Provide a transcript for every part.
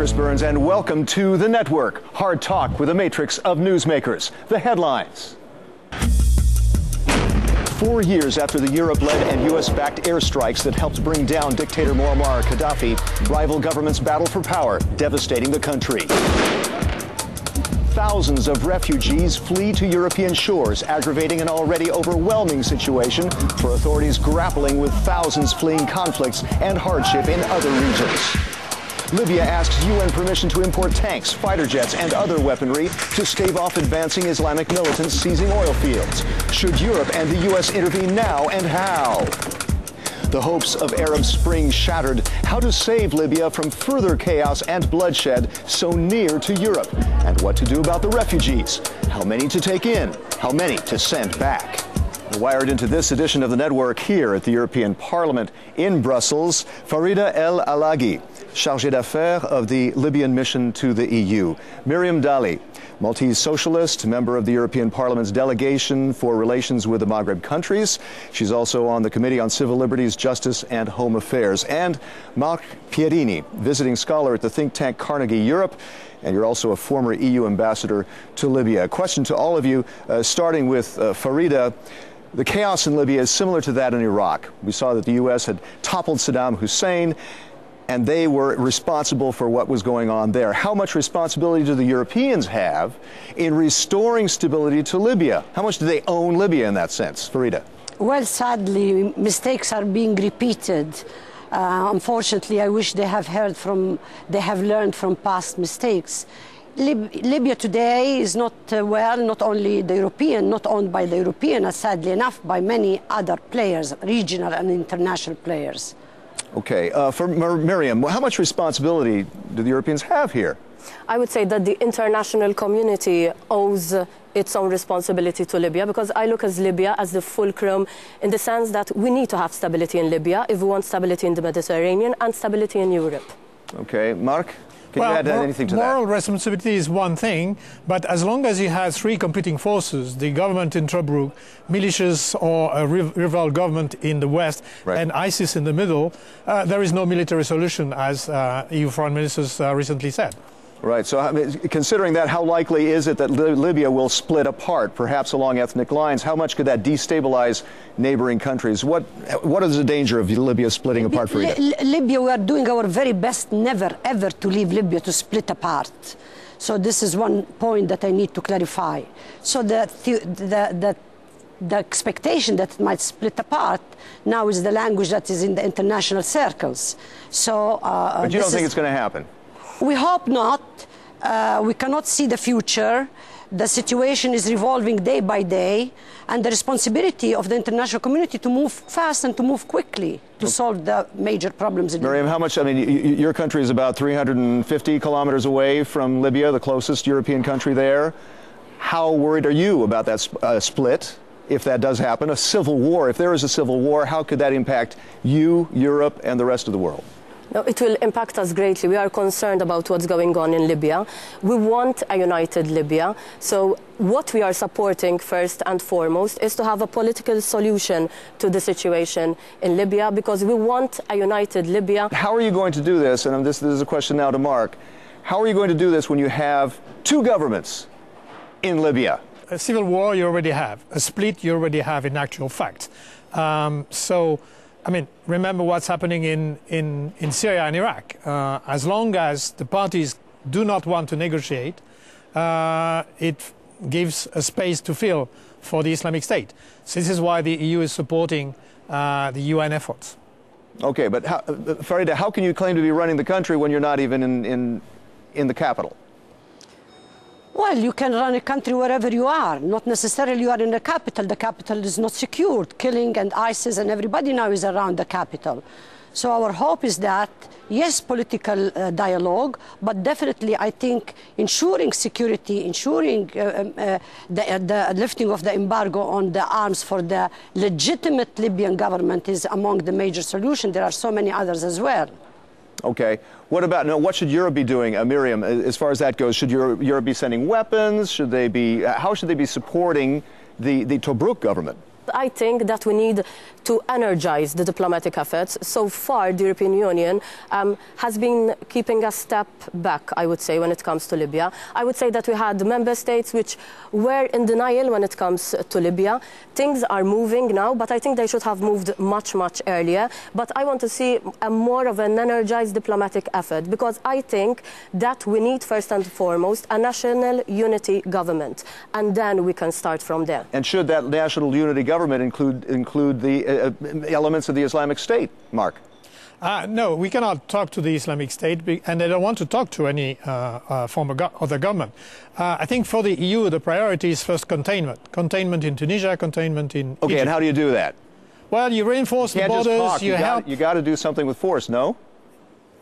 Chris Burns, and welcome to the network. Hard talk with a matrix of newsmakers. The headlines. Four years after the Europe led and U.S. backed airstrikes that helped bring down dictator Muammar Gaddafi, rival governments battle for power, devastating the country. Thousands of refugees flee to European shores, aggravating an already overwhelming situation for authorities grappling with thousands fleeing conflicts and hardship in other regions. Libya asks UN permission to import tanks, fighter jets, and other weaponry to stave off advancing Islamic militants seizing oil fields. Should Europe and the U.S. intervene now, and how? The hopes of Arab Spring shattered. How to save Libya from further chaos and bloodshed so near to Europe. And what to do about the refugees. How many to take in? How many to send back? Wired into this edition of the network here at the European Parliament in Brussels, Farida El Alaghi, chargé d'affaires of the Libyan mission to the EU. Miriam Dalli, Maltese socialist, member of the European Parliament's delegation for relations with the Maghreb countries. She's also on the Committee on Civil Liberties, Justice and Home Affairs. And Marc Pierini, visiting scholar at the think tank Carnegie Europe and you're also a former EU ambassador to Libya. A question to all of you, uh, starting with uh, Farida. The chaos in Libya is similar to that in Iraq. We saw that the U.S. had toppled Saddam Hussein, and they were responsible for what was going on there. How much responsibility do the Europeans have in restoring stability to Libya? How much do they own Libya in that sense? Farida. Well, sadly, mistakes are being repeated. Uh, unfortunately, I wish they have heard from, they have learned from past mistakes. Lib Libya today is not, uh, well, not only the European, not owned by the European, sadly enough, by many other players, regional and international players. Okay. Uh, for Mir Miriam, how much responsibility do the Europeans have here? I would say that the international community owes its own responsibility to Libya because I look at Libya as the fulcrum in the sense that we need to have stability in Libya if we want stability in the Mediterranean and stability in Europe. Okay. Mark? Can well, you add anything to moral that? Moral responsibility is one thing, but as long as you have three competing forces, the government in Tobruk, militias or a rival government in the west, right. and ISIS in the middle, uh, there is no military solution, as uh, EU foreign ministers uh, recently said. Right. So, I mean, considering that, how likely is it that Libya will split apart, perhaps along ethnic lines? How much could that destabilize neighboring countries? What What is the danger of Libya splitting apart for Li Libya, we are doing our very best, never ever to leave Libya to split apart. So this is one point that I need to clarify. So the the the, the expectation that it might split apart now is the language that is in the international circles. So, uh, but you don't think it's going to happen? We hope not. Uh, we cannot see the future. The situation is revolving day by day, and the responsibility of the international community to move fast and to move quickly to solve the major problems. In Miriam, how much? I mean, your country is about 350 kilometers away from Libya, the closest European country there. How worried are you about that uh, split? If that does happen, a civil war, if there is a civil war, how could that impact you, Europe, and the rest of the world? No, it will impact us greatly. We are concerned about what's going on in Libya. We want a united Libya. So what we are supporting first and foremost is to have a political solution to the situation in Libya because we want a united Libya. How are you going to do this? And this, this is a question now to Mark. How are you going to do this when you have two governments in Libya? A civil war you already have. A split you already have in actual fact. Um, so I mean, remember what's happening in, in, in Syria and Iraq. Uh, as long as the parties do not want to negotiate, uh, it gives a space to fill for the Islamic State. So this is why the EU is supporting uh, the UN efforts. Okay, but how, uh, Farida, how can you claim to be running the country when you're not even in, in, in the capital? Well, you can run a country wherever you are. Not necessarily you are in the capital. The capital is not secured. Killing and ISIS and everybody now is around the capital. So our hope is that, yes, political uh, dialogue, but definitely I think ensuring security, ensuring uh, um, uh, the, uh, the, lifting of the embargo on the arms for the legitimate Libyan government is among the major solutions. There are so many others as well. Okay. What about now? What should Europe be doing, uh, Miriam? As far as that goes, should Europe, Europe be sending weapons? Should they be? Uh, how should they be supporting the the Tobruk government? I think that we need to energize the diplomatic efforts. So far, the European Union um, has been keeping a step back, I would say, when it comes to Libya. I would say that we had member states which were in denial when it comes to Libya. Things are moving now, but I think they should have moved much, much earlier. But I want to see a more of an energized diplomatic effort because I think that we need, first and foremost, a national unity government. And then we can start from there. And should that national unity government include, include the uh, uh elements of the Islamic State, Mark? Uh, no, we cannot talk to the Islamic State, and they don't want to talk to any uh, uh, former go other government. Uh, I think for the EU, the priority is first containment. Containment in Tunisia, containment in Okay, Egypt. and how do you do that? Well, you reinforce you the borders, you, you, you help. Got, you got to do something with force, no?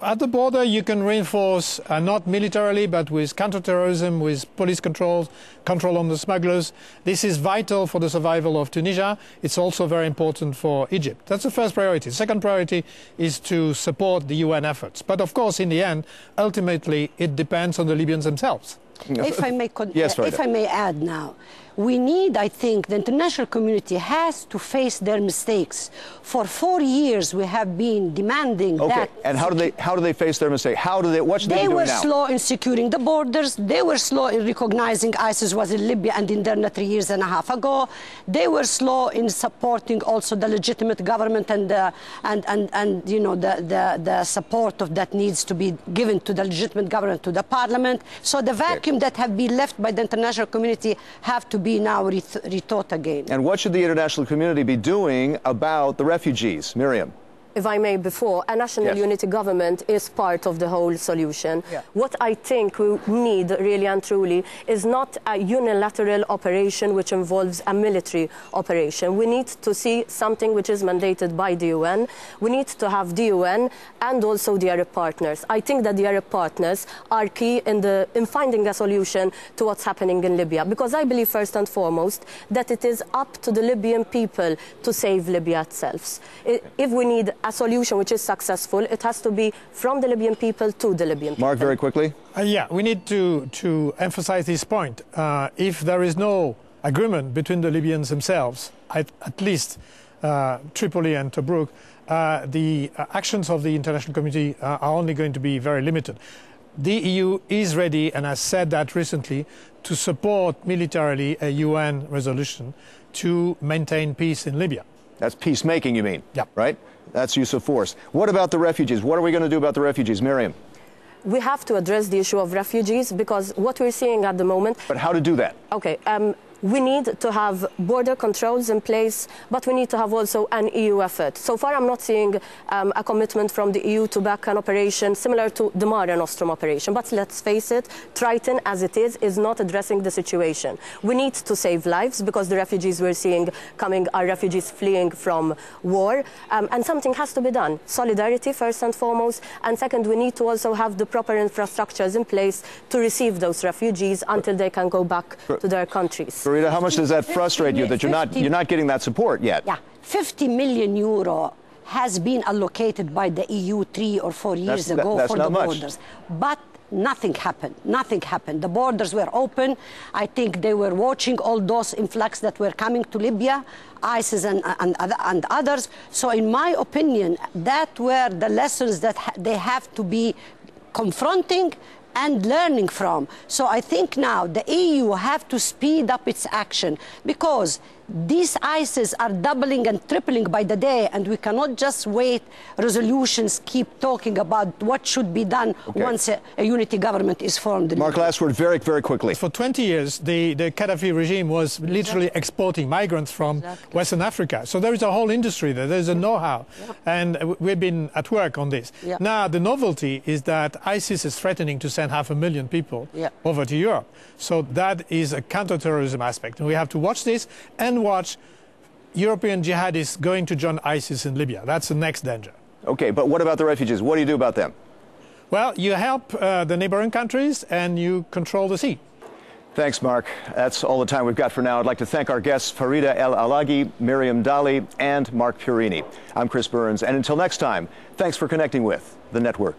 At the border, you can reinforce, uh, not militarily, but with counterterrorism, with police controls, control on the smugglers. This is vital for the survival of Tunisia. It's also very important for Egypt. That's the first priority. Second priority is to support the UN efforts. But of course, in the end, ultimately, it depends on the Libyans themselves. If I may, yes, if I may add now, we need, I think, the international community has to face their mistakes. For four years, we have been demanding okay. that. And how do they how do they face their mistake? How do they? What should they, they were now? slow in securing the borders. They were slow in recognizing ISIS was in Libya and in Derna three years and a half ago. They were slow in supporting also the legitimate government and uh, and and and you know the, the the support of that needs to be given to the legitimate government to the parliament. So the vacuum okay. that have been left by the international community have to be be now rethought again. And what should the international community be doing about the refugees? Miriam if I may, before, a national yes. unity government is part of the whole solution. Yeah. What I think we need really and truly is not a unilateral operation which involves a military operation. We need to see something which is mandated by the UN. We need to have the UN and also the Arab partners. I think that the Arab partners are key in, the, in finding a solution to what's happening in Libya because I believe first and foremost that it is up to the Libyan people to save Libya itself. If we need a solution which is successful, it has to be from the Libyan people to the Libyan people. Mark, very quickly. Uh, yeah, we need to, to emphasize this point. Uh, if there is no agreement between the Libyans themselves, at, at least uh, Tripoli and Tobruk, uh, the uh, actions of the international community uh, are only going to be very limited. The EU is ready, and has said that recently, to support militarily a UN resolution to maintain peace in Libya. That's peacemaking, you mean? Yeah. Right? That's use of force. What about the refugees? What are we going to do about the refugees, Miriam? We have to address the issue of refugees because what we're seeing at the moment. But how to do that? Okay. Um, we need to have border controls in place, but we need to have also an EU effort. So far, I'm not seeing um, a commitment from the EU to back an operation similar to the Mare Nostrum operation. But let's face it, Triton, as it is, is not addressing the situation. We need to save lives because the refugees we're seeing coming are refugees fleeing from war, um, and something has to be done. Solidarity, first and foremost, and second, we need to also have the proper infrastructures in place to receive those refugees until they can go back to their countries. Farida, how much does that frustrate you that you're not you're not getting that support yet? Yeah, 50 million euro has been allocated by the EU three or four years that's, ago that, for the borders, but nothing happened. Nothing happened. The borders were open. I think they were watching all those influx that were coming to Libya, ISIS and, and, and others. So, in my opinion, that were the lessons that ha they have to be confronting and learning from. So I think now the EU have to speed up its action because these ISIS are doubling and tripling by the day, and we cannot just wait. Resolutions keep talking about what should be done okay. once a, a, unity government is formed. Mark, last word, very, very quickly. For 20 years, the, the Gaddafi regime was literally exactly. exporting migrants from exactly. Western Africa. So there is a whole industry there. There's a know-how, yep. and we've been at work on this. Yep. Now, the novelty is that ISIS is threatening to send half a million people yep. over to Europe. So that is a counterterrorism aspect, and we have to watch this and watch European jihadists going to join ISIS in Libya. That's the next danger. Okay, but what about the refugees? What do you do about them? Well, you help uh, the neighboring countries and you control the sea. Thanks, Mark. That's all the time we've got for now. I'd like to thank our guests, Farida El Alaghi, Miriam Dalli, and Marc Pierini. I'm Chris Burns, and until next time, thanks for connecting with the network.